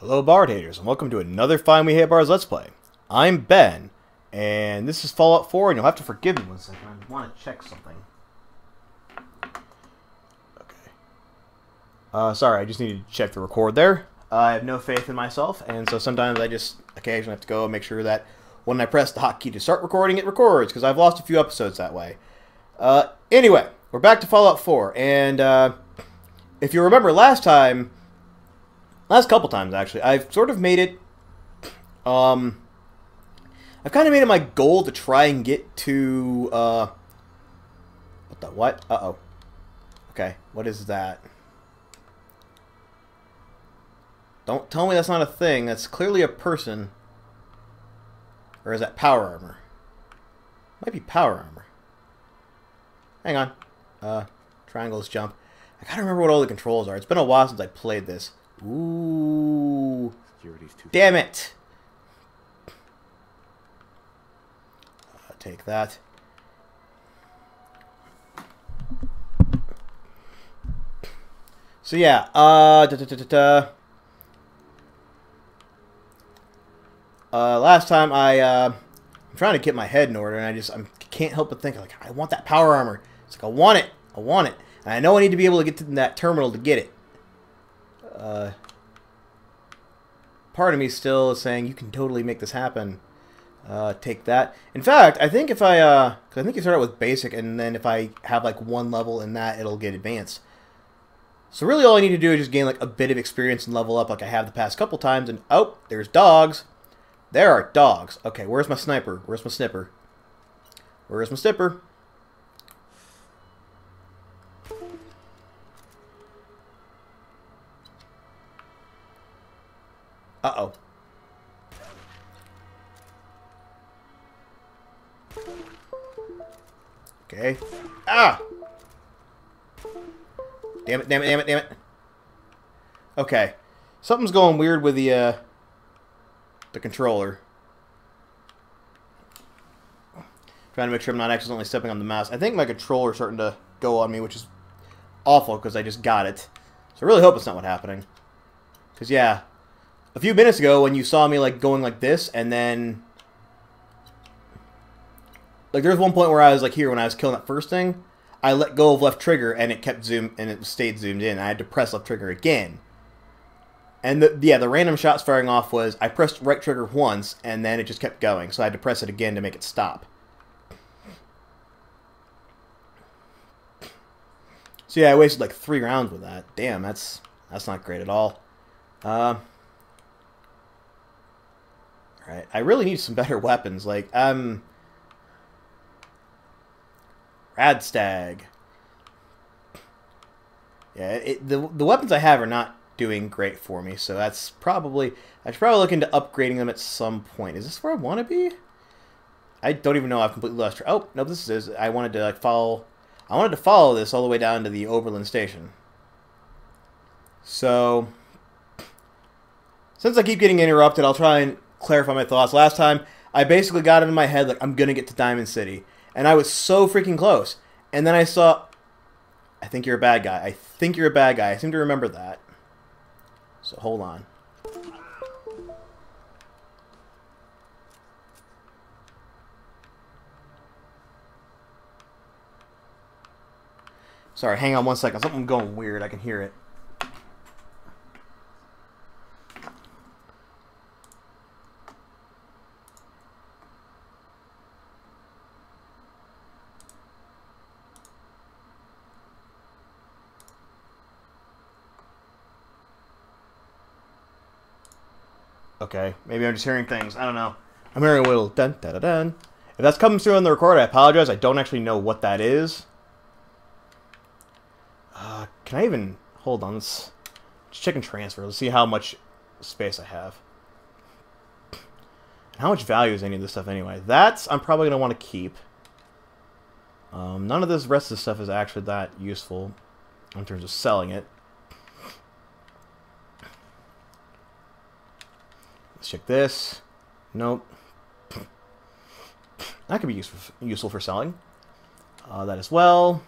Hello Bard haters and welcome to another Fine We Hate Bards Let's Play. I'm Ben, and this is Fallout 4 and you'll have to forgive me one second, I want to check something. Okay. Uh, sorry, I just needed to check the record there. Uh, I have no faith in myself, and so sometimes I just occasionally have to go and make sure that when I press the hotkey to start recording, it records, because I've lost a few episodes that way. Uh, anyway, we're back to Fallout 4, and uh, if you remember last time, last couple times actually, I've sort of made it, um, I've kind of made it my goal to try and get to, uh, what the, what? Uh-oh. Okay, what is that? Don't tell me that's not a thing. That's clearly a person. Or is that power armor? Might be power armor. Hang on. Uh, triangles jump. I gotta remember what all the controls are. It's been a while since I played this. Ooh. Security's too Damn it. Uh, take that. So yeah, uh, da, da, da. Uh, last time I, uh, I'm trying to get my head in order, and I just I can't help but think like I want that power armor. It's like I want it, I want it, and I know I need to be able to get to that terminal to get it. Uh, part of me still is saying you can totally make this happen. Uh, take that. In fact, I think if I, uh, cause I think you start out with basic, and then if I have like one level in that, it'll get advanced. So really, all I need to do is just gain like a bit of experience and level up, like I have the past couple times. And oh, there's dogs. There are dogs. Okay, where's my sniper? Where's my snipper? Where's my snipper? Uh-oh. Okay. Ah! Damn it, damn it, damn it, damn it. Okay. Something's going weird with the, uh, the controller. Trying to make sure I'm not accidentally stepping on the mouse. I think my controller's starting to go on me, which is awful because I just got it. So I really hope it's not what's happening. Because, yeah, a few minutes ago when you saw me, like, going like this, and then... Like, there was one point where I was, like, here when I was killing that first thing. I let go of left trigger, and it kept zoom, and it stayed zoomed in. I had to press left trigger again. And the, yeah, the random shots firing off was I pressed right trigger once, and then it just kept going. So I had to press it again to make it stop. So yeah, I wasted like three rounds with that. Damn, that's that's not great at all. Uh, Alright, I really need some better weapons. Like, um... Radstag. Yeah, it, the, the weapons I have are not doing great for me, so that's probably... I should probably look into upgrading them at some point. Is this where I want to be? I don't even know I've completely lost track. Oh, no, this is... I wanted to, like, follow... I wanted to follow this all the way down to the Oberland station. So... Since I keep getting interrupted, I'll try and clarify my thoughts. Last time, I basically got it in my head, like, I'm gonna get to Diamond City. And I was so freaking close. And then I saw... I think you're a bad guy. I think you're a bad guy. I seem to remember that. So hold on. Sorry, hang on one second. Something going weird. I can hear it. Okay, maybe I'm just hearing things. I don't know. I'm hearing a little dun dun dun dun. If that's coming through on the record, I apologize. I don't actually know what that is. Uh, can I even hold on? Let's just check and transfer. Let's see how much space I have. And how much value is any of this stuff anyway? That's I'm probably gonna want to keep. Um, none of this rest of the stuff is actually that useful in terms of selling it. Check this. Nope. That could be useful useful for selling. Uh, that as well.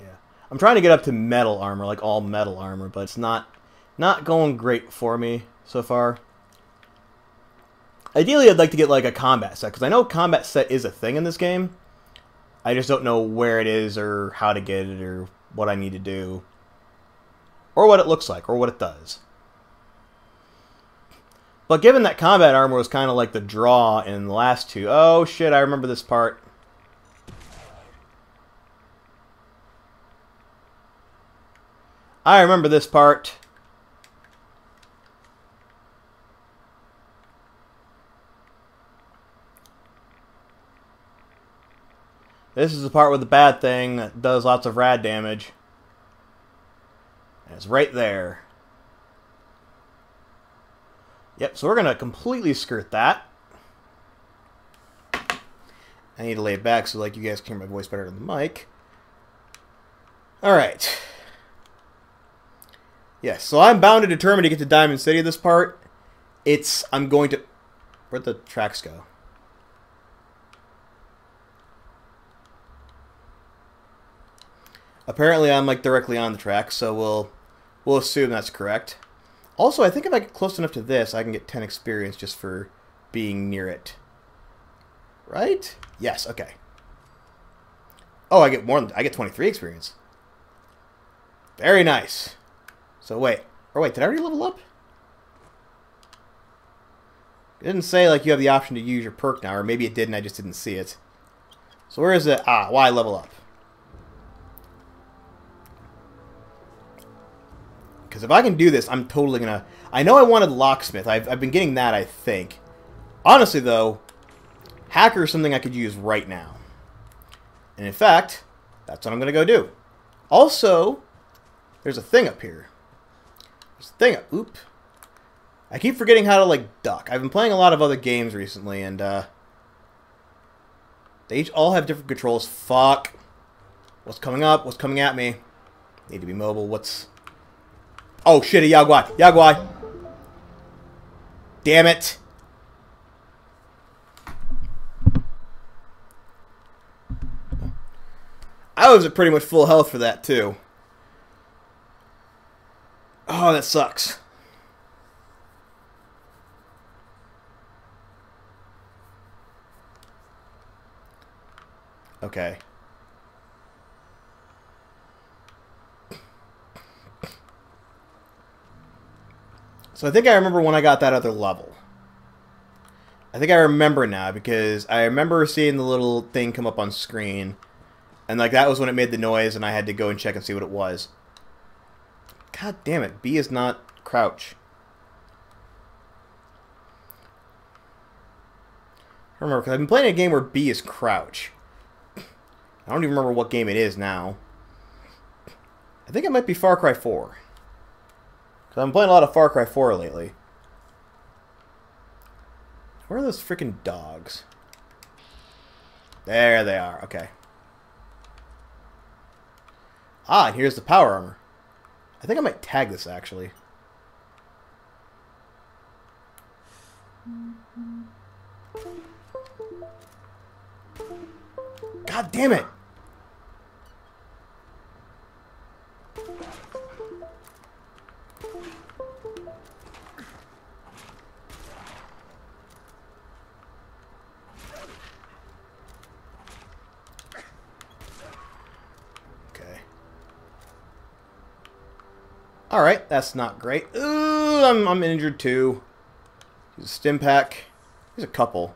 Yeah, I'm trying to get up to metal armor, like all metal armor, but it's not Not going great for me so far. Ideally, I'd like to get like a combat set because I know combat set is a thing in this game. I just don't know where it is or how to get it or what I need to do or what it looks like or what it does. But given that combat armor was kind of like the draw in the last two, oh shit, I remember this part. I remember this part. This is the part with the bad thing that does lots of rad damage. And it's right there. Yep, so we're going to completely skirt that. I need to lay it back so like you guys can hear my voice better than the mic. Alright. Yes, so I'm bound and determined to get to Diamond City this part. It's, I'm going to... Where'd the tracks go? Apparently I'm like directly on the track, so we'll we'll assume that's correct. Also, I think if I get close enough to this, I can get 10 experience just for being near it. Right? Yes, okay. Oh, I get more than, I get 23 experience. Very nice. So wait, or wait, did I already level up? It didn't say like you have the option to use your perk now, or maybe it did and I just didn't see it. So where is it? Ah, why level up? Because if I can do this, I'm totally going to... I know I wanted Locksmith. I've, I've been getting that, I think. Honestly, though, Hacker is something I could use right now. And in fact, that's what I'm going to go do. Also, there's a thing up here. There's a thing up... Oop. I keep forgetting how to, like, duck. I've been playing a lot of other games recently, and, uh... They each all have different controls. Fuck. What's coming up? What's coming at me? Need to be mobile. What's... Oh, shit, a Yao Guai. Yaguai. Damn it. I was at pretty much full health for that, too. Oh, that sucks. Okay. So I think I remember when I got that other level. I think I remember now because I remember seeing the little thing come up on screen. And like that was when it made the noise and I had to go and check and see what it was. God damn it, B is not crouch. I remember because I've been playing a game where B is crouch. I don't even remember what game it is now. I think it might be Far Cry 4. Because I'm playing a lot of Far Cry 4 lately. Where are those freaking dogs? There they are. Okay. Ah, and here's the power armor. I think I might tag this, actually. God damn it! Alright, that's not great. Ooh, I'm, I'm injured too. Use a stim pack. There's a couple.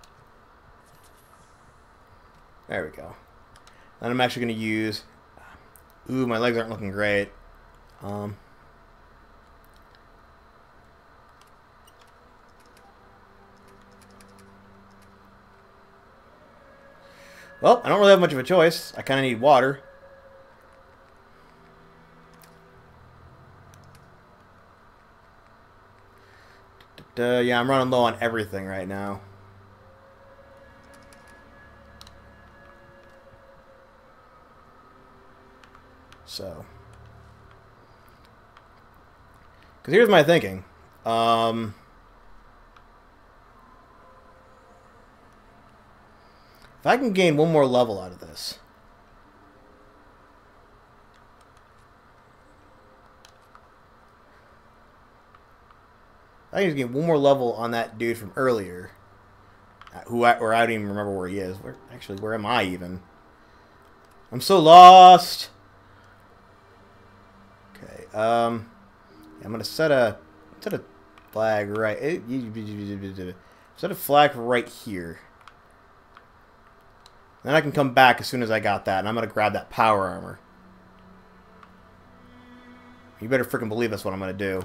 There we go. And I'm actually going to use... Ooh, my legs aren't looking great. Um... Well, I don't really have much of a choice. I kind of need water. Uh, yeah, I'm running low on everything right now. So. Because here's my thinking. Um, if I can gain one more level out of this. I need to get one more level on that dude from earlier. Uh, Who I, or I don't even remember where he is. Where actually, where am I even? I'm so lost. Okay. Um, I'm gonna set a set a flag right. eh, Set a flag right here. Then I can come back as soon as I got that, and I'm gonna grab that power armor. You better freaking believe that's what I'm gonna do.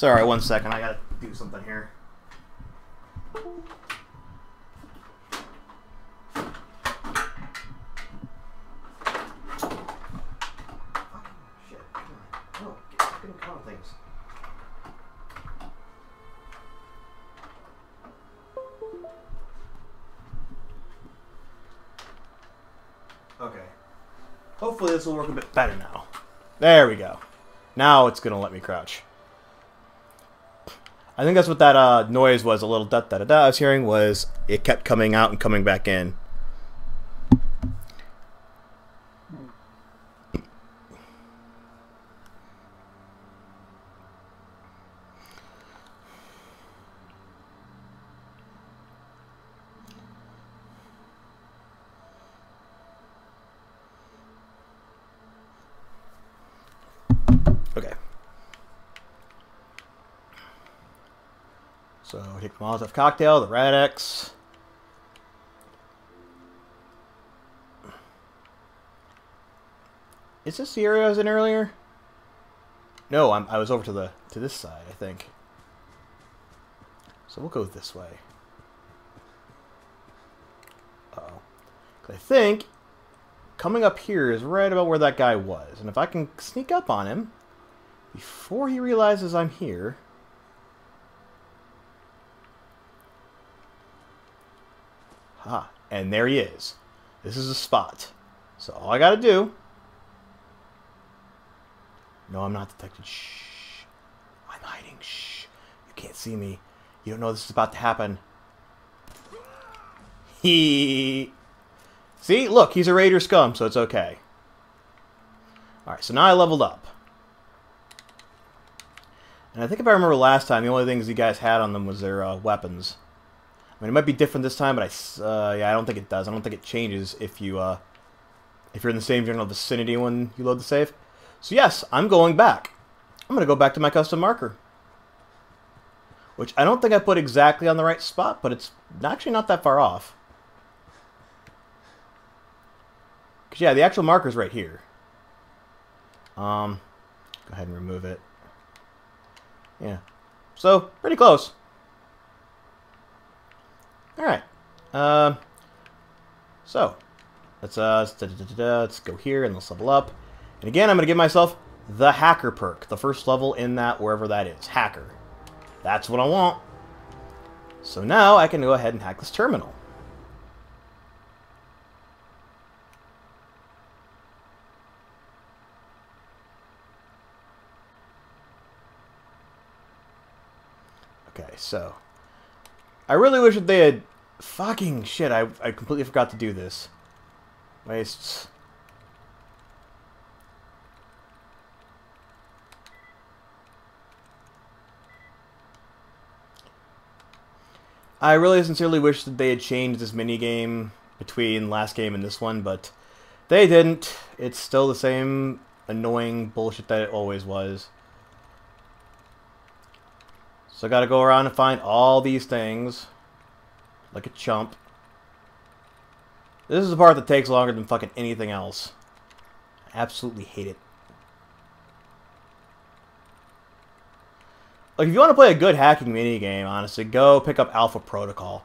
Sorry, one second. I gotta do something here. Hopefully this will work a bit better now. There we go. Now it's gonna let me crouch. I think that's what that uh, noise was. A little da da da da. I was hearing was it kept coming out and coming back in. Okay. So take the Molotov cocktail, the Red X. Is this the area I was in earlier? No, I'm, I was over to the to this side, I think. So we'll go this way. Uh oh. I think coming up here is right about where that guy was. And if I can sneak up on him before he realizes I'm here. Ha, and there he is. This is a spot. So all I gotta do. No, I'm not detected. Shh. I'm hiding. Shh. You can't see me. You don't know this is about to happen. He. See, look, he's a raider scum, so it's okay. Alright, so now I leveled up. And I think if I remember last time, the only things you guys had on them was their uh, weapons. I mean, it might be different this time, but I, uh, yeah, I don't think it does. I don't think it changes if you, uh, if you're in the same general vicinity when you load the save. So yes, I'm going back. I'm going to go back to my custom marker. Which I don't think I put exactly on the right spot, but it's actually not that far off. Because, yeah, the actual marker's right here. Um, go ahead and remove it. Yeah. So, pretty close. Alright. Um, so, let's, uh, da, da, da, let's go here and let's level up. And again, I'm going to give myself the Hacker perk. The first level in that, wherever that is. Hacker. That's what I want. So now I can go ahead and hack this terminal. Okay, so I really wish that they had fucking shit. I I completely forgot to do this. Wastes. I really sincerely wish that they had changed this mini game between last game and this one, but they didn't. It's still the same annoying bullshit that it always was. So I gotta go around and find all these things. Like a chump. This is the part that takes longer than fucking anything else. I absolutely hate it. Like, if you want to play a good hacking minigame, honestly, go pick up Alpha Protocol.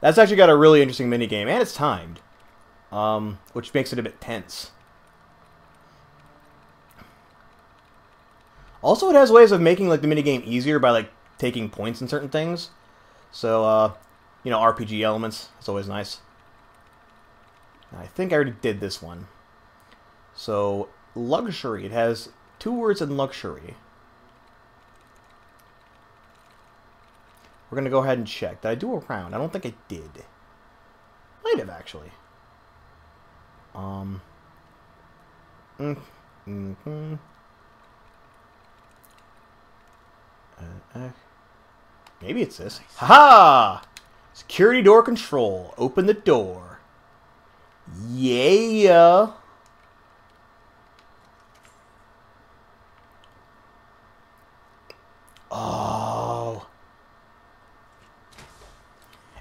That's actually got a really interesting minigame, and it's timed. Um, which makes it a bit tense. Also, it has ways of making like the minigame easier by like taking points in certain things. So, uh, you know, RPG elements. It's always nice. I think I already did this one. So, luxury. It has two words in luxury. We're going to go ahead and check. Did I do a round? I don't think I did. Might have, actually. Um. Mm, mm -hmm. Uh, uh, maybe it's this. Haha! -ha! Security door control. Open the door. Yeah. Oh.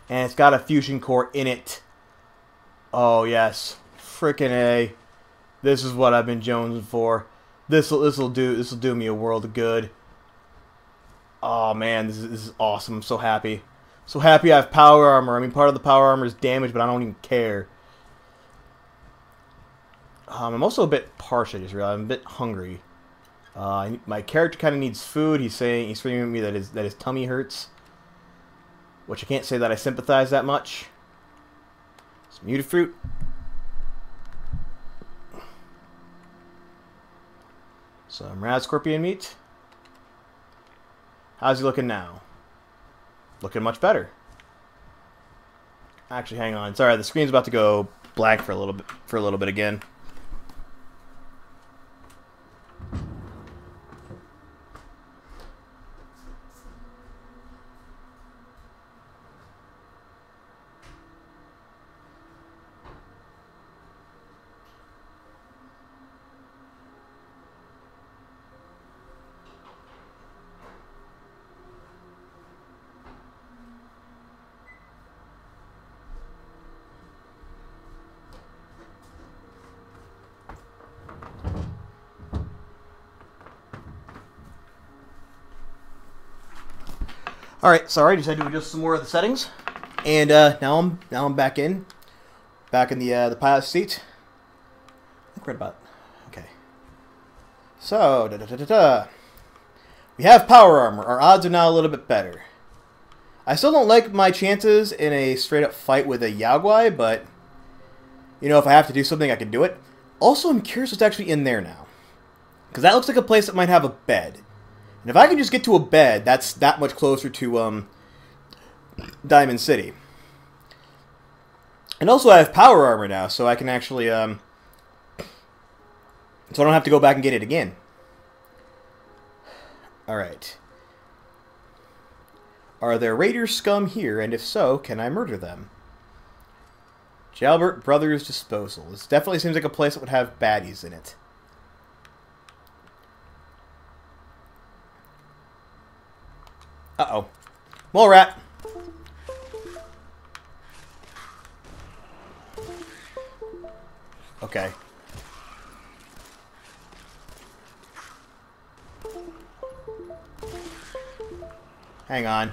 And it's got a fusion core in it. Oh, yes. Frickin' A. This is what I've been jonesing for. This'll this'll do this'll do me a world of good. Oh man, this is, this is awesome. I'm so happy. So happy I have power armor. I mean, part of the power armor is damaged, but I don't even care. Um, I'm also a bit parched, I just realized. I'm a bit hungry. Uh, my character kind of needs food. He's saying, he's screaming at me that his, that his tummy hurts. Which I can't say that I sympathize that much. Some Mutafruit. Some rad scorpion meat. How's he looking now? Looking much better. Actually, hang on. Sorry, the screen's about to go black for a little bit for a little bit again. All right, sorry, just had to adjust some more of the settings, and uh, now I'm now I'm back in, back in the uh, the pilot seat. I think right about okay. So da, da, da, da, da. we have power armor. Our odds are now a little bit better. I still don't like my chances in a straight up fight with a Yao but you know if I have to do something, I can do it. Also, I'm curious what's actually in there now, because that looks like a place that might have a bed. And if I can just get to a bed, that's that much closer to um, Diamond City. And also I have power armor now, so I can actually, um, so I don't have to go back and get it again. Alright. Are there Raider scum here, and if so, can I murder them? Jalbert Brothers Disposal. This definitely seems like a place that would have baddies in it. Uh-oh. Mole rat. Okay. Hang on.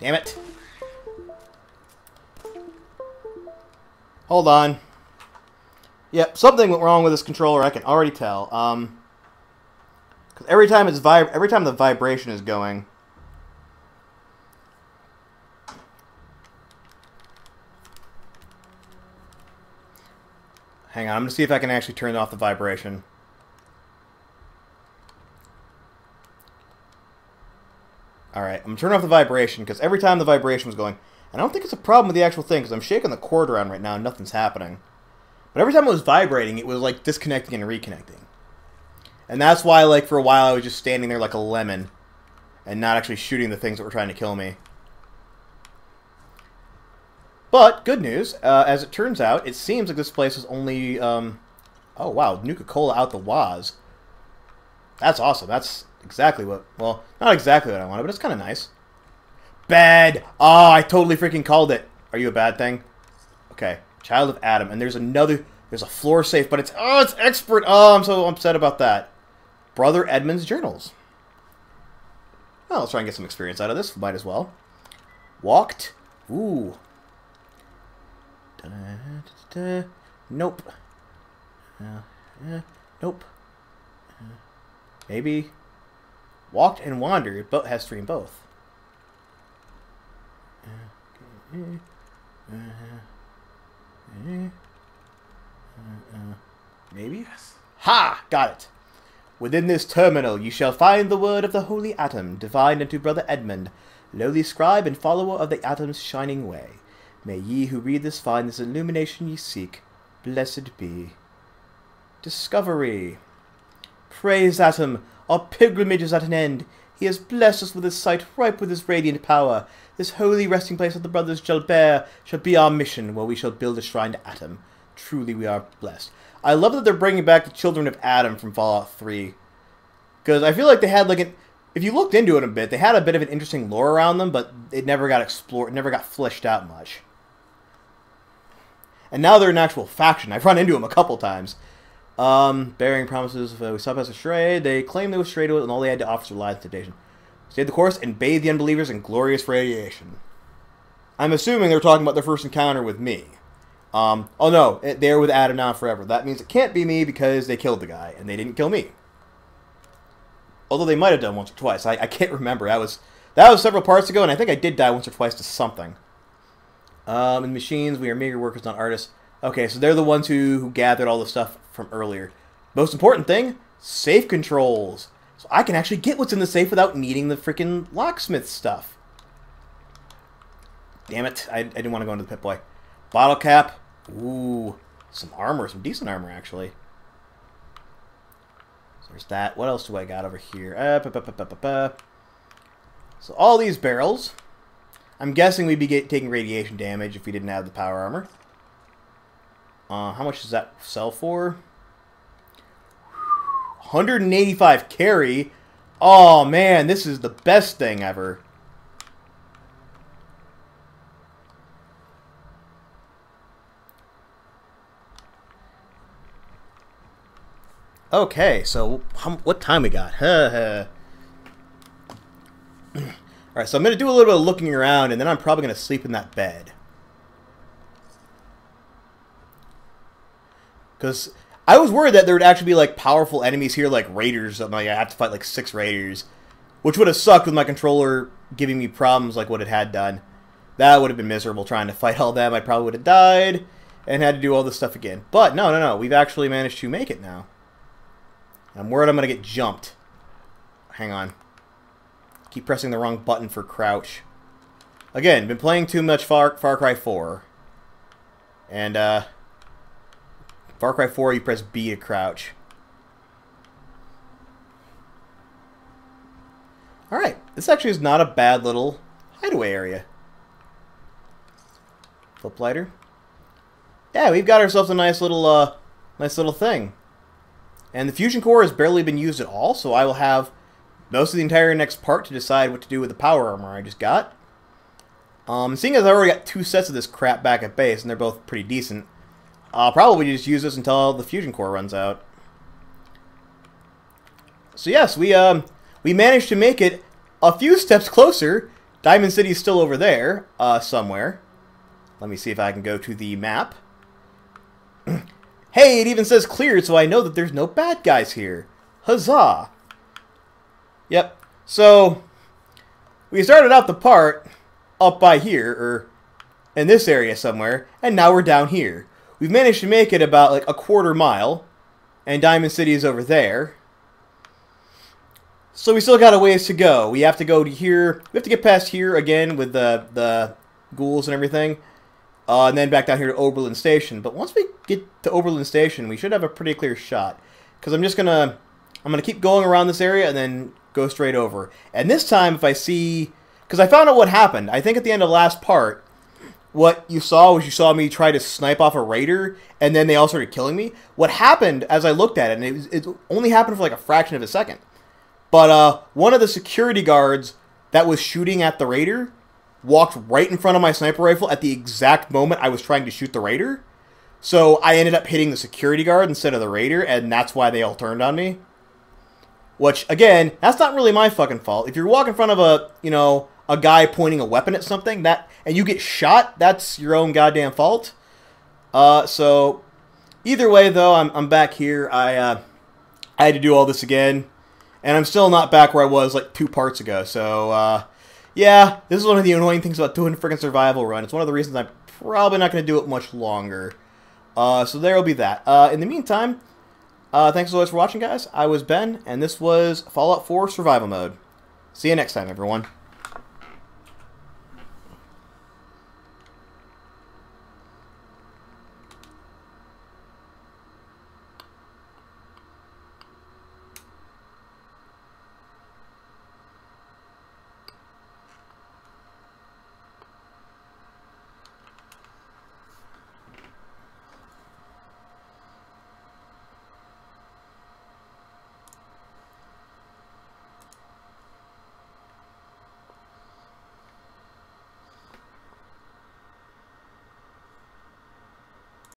Damn it. Hold on. Yep, something went wrong with this controller. I can already tell. Um, cause every time it's vib every time the vibration is going. Hang on, I'm gonna see if I can actually turn off the vibration. Alright, I'm gonna turn off the vibration because every time the vibration was going, I don't think it's a problem with the actual thing because I'm shaking the cord around right now and nothing's happening. But every time it was vibrating, it was like disconnecting and reconnecting. And that's why, like, for a while I was just standing there like a lemon and not actually shooting the things that were trying to kill me. But, good news, uh, as it turns out, it seems like this place is only, um, oh wow, Nuka-Cola out the waz. That's awesome. That's exactly what, well, not exactly what I wanted, but it's kind of nice. Bad! Oh, I totally freaking called it. Are you a bad thing? Okay. Child of Atom. And there's another... There's a floor safe, but it's... Oh, it's expert! Oh, I'm so upset about that. Brother Edmund's Journals. Well, let's try and get some experience out of this. Might as well. Walked. Ooh. Da -da -da nope. Uh, uh, nope. Uh, maybe. Walked and wandered, but has streamed both. Uh, uh, maybe? Yes. Ha! Got it. Within this terminal you shall find the word of the holy atom, divine unto brother Edmund, lowly scribe and follower of the atom's shining way. May ye who read this find this illumination ye seek. Blessed be. Discovery. Praise Atom! Our pilgrimage is at an end. He has blessed us with his sight ripe with his radiant power. This holy resting place of the brothers Jalbert shall be our mission, where we shall build a shrine to Atom. Truly we are blessed. I love that they're bringing back the Children of Atom from Fallout 3. Because I feel like they had like an... If you looked into it a bit, they had a bit of an interesting lore around them, but it never got explored, it never got fleshed out much. And now they're an actual faction. I've run into them a couple times. Um, bearing promises of uh, we a stray, they claim they were strayed and all they had to offer was lies temptation. Stayed the course and bathed the unbelievers in glorious radiation. I'm assuming they're talking about their first encounter with me. Um, oh no, they're with Atom now forever. That means it can't be me because they killed the guy and they didn't kill me. Although they might have done once or twice. I, I can't remember. That was that was several parts ago, and I think I did die once or twice to something. Um, in machines, we are mere workers, not artists. Okay, so they're the ones who, who gathered all the stuff from earlier. Most important thing, safe controls. So I can actually get what's in the safe without needing the freaking locksmith stuff. Damn it, I, I didn't want to go into the Pip-Boy. Bottle cap. Ooh, some armor, some decent armor, actually. So there's that. What else do I got over here? Uh, so all these barrels. I'm guessing we'd be get, taking radiation damage if we didn't have the power armor. Uh, how much does that sell for? 185 carry. Oh man, this is the best thing ever. Okay, so what time we got? Alright, so I'm going to do a little bit of looking around, and then I'm probably going to sleep in that bed. Because I was worried that there would actually be like powerful enemies here, like raiders. I'm like I have to fight like six raiders, which would have sucked with my controller giving me problems like what it had done. That would have been miserable trying to fight all them. I probably would have died and had to do all this stuff again. But no, no, no. We've actually managed to make it now. I'm worried I'm going to get jumped. Hang on. Keep pressing the wrong button for crouch. Again, been playing too much Far, Far Cry 4. And, uh, Far Cry 4, you press B to crouch. Alright, this actually is not a bad little hideaway area. Flip lighter. Yeah, we've got ourselves a nice little, uh, nice little thing. And the fusion core has barely been used at all, so I will have most of the entire next part to decide what to do with the power armor I just got. Um, seeing as I already got two sets of this crap back at base, and they're both pretty decent, I'll probably just use this until the fusion core runs out. So yes, we um we managed to make it a few steps closer. Diamond City is still over there, uh, somewhere. Let me see if I can go to the map. hey, it even says cleared, so I know that there's no bad guys here. Huzzah! Yep. So we started out the part up by here, or in this area somewhere, and now we're down here. We've managed to make it about like a quarter mile, and Diamond City is over there. So we still got a ways to go. We have to go to here. We have to get past here again with the the ghouls and everything, uh, and then back down here to Oberland Station. But once we get to Oberland Station, we should have a pretty clear shot. Because I'm just gonna I'm gonna keep going around this area and then go straight over. And this time, if I see, because I found out what happened. I think at the end of last part, what you saw was you saw me try to snipe off a raider, and then they all started killing me. What happened as I looked at it, and it, was, it only happened for like a fraction of a second, but uh, one of the security guards that was shooting at the raider walked right in front of my sniper rifle at the exact moment I was trying to shoot the raider. So I ended up hitting the security guard instead of the raider, and that's why they all turned on me. Which, again, that's not really my fucking fault. If you're walking in front of a, you know, a guy pointing a weapon at something that and you get shot, that's your own goddamn fault. Uh, so either way, though, I'm, I'm back here. I uh, I had to do all this again, and I'm still not back where I was like two parts ago. So uh, yeah, this is one of the annoying things about doing a freaking survival run. It's one of the reasons I'm probably not going to do it much longer. Uh, so there will be that. Uh, in the meantime, Uh, thanks as always for watching, guys. I was Ben, and this was Fallout 4 Survival Mode. See you next time, everyone.